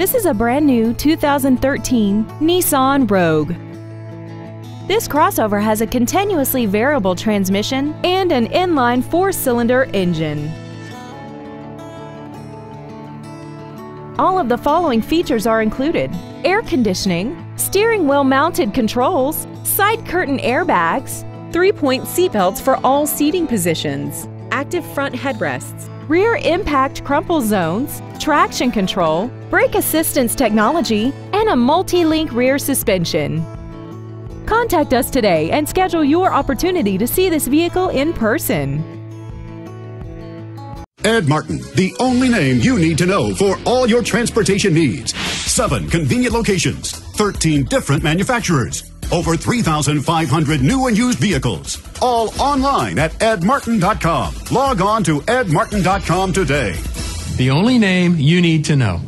This is a brand new 2013 Nissan Rogue. This crossover has a continuously variable transmission and an inline four-cylinder engine. All of the following features are included. Air conditioning, steering wheel mounted controls, side curtain airbags, three-point seatbelts for all seating positions, active front headrests, rear impact crumple zones, traction control, brake assistance technology, and a multi-link rear suspension. Contact us today and schedule your opportunity to see this vehicle in person. Ed Martin, the only name you need to know for all your transportation needs. Seven convenient locations, 13 different manufacturers, over 3,500 new and used vehicles. All online at edmartin.com. Log on to edmartin.com today. The only name you need to know.